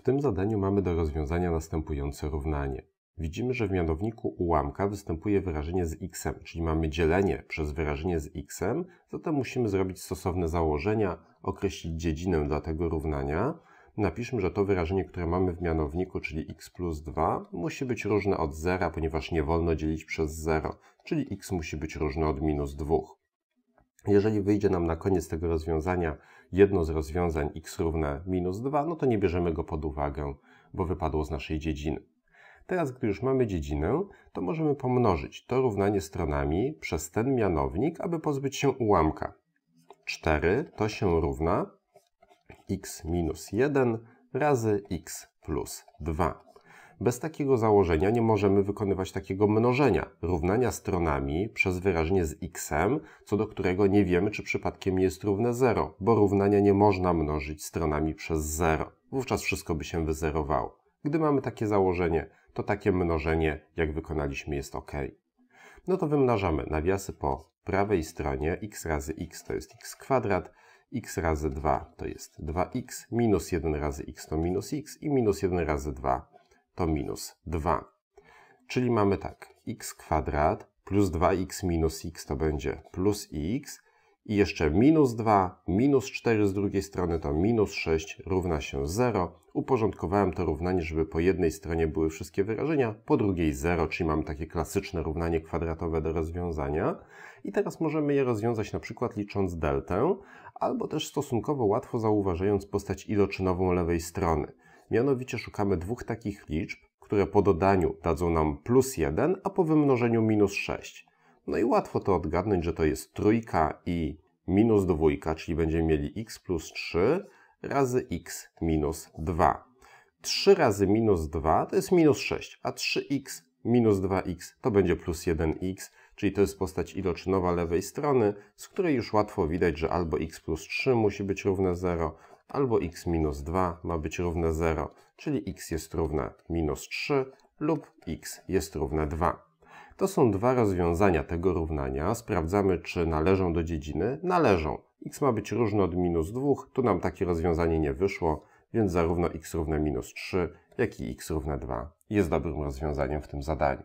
W tym zadaniu mamy do rozwiązania następujące równanie. Widzimy, że w mianowniku ułamka występuje wyrażenie z x, czyli mamy dzielenie przez wyrażenie z x, zatem musimy zrobić stosowne założenia, określić dziedzinę dla tego równania. Napiszmy, że to wyrażenie, które mamy w mianowniku, czyli x plus 2, musi być różne od 0, ponieważ nie wolno dzielić przez 0, czyli x musi być różne od minus 2. Jeżeli wyjdzie nam na koniec tego rozwiązania jedno z rozwiązań x równe minus 2, no to nie bierzemy go pod uwagę, bo wypadło z naszej dziedziny. Teraz, gdy już mamy dziedzinę, to możemy pomnożyć to równanie stronami przez ten mianownik, aby pozbyć się ułamka. 4 to się równa x minus 1 razy x plus 2. Bez takiego założenia nie możemy wykonywać takiego mnożenia równania stronami przez wyrażenie z x, co do którego nie wiemy, czy przypadkiem jest równe 0, bo równania nie można mnożyć stronami przez 0. Wówczas wszystko by się wyzerowało. Gdy mamy takie założenie, to takie mnożenie, jak wykonaliśmy, jest ok. No to wymnażamy nawiasy po prawej stronie x razy x to jest x kwadrat, x razy 2 to jest 2x, minus 1 razy x to minus x i minus 1 razy 2 to minus 2. Czyli mamy tak, x kwadrat plus 2x minus x to będzie plus x i jeszcze minus 2, minus 4 z drugiej strony to minus 6 równa się 0. Uporządkowałem to równanie, żeby po jednej stronie były wszystkie wyrażenia, po drugiej 0, czyli mamy takie klasyczne równanie kwadratowe do rozwiązania. I teraz możemy je rozwiązać na przykład licząc deltę, albo też stosunkowo łatwo zauważając postać iloczynową lewej strony. Mianowicie szukamy dwóch takich liczb, które po dodaniu dadzą nam plus 1, a po wymnożeniu minus 6. No i łatwo to odgadnąć, że to jest trójka i minus dwójka, czyli będziemy mieli x plus 3 razy x minus 2. 3 razy minus 2 to jest minus 6, a 3x minus 2x to będzie plus 1x, czyli to jest postać iloczynowa lewej strony, z której już łatwo widać, że albo x plus 3 musi być równe 0, albo x minus 2 ma być równe 0, czyli x jest równe minus 3 lub x jest równe 2. To są dwa rozwiązania tego równania. Sprawdzamy, czy należą do dziedziny. Należą. x ma być różne od minus 2. Tu nam takie rozwiązanie nie wyszło, więc zarówno x równe minus 3, jak i x równe 2 jest dobrym rozwiązaniem w tym zadaniu.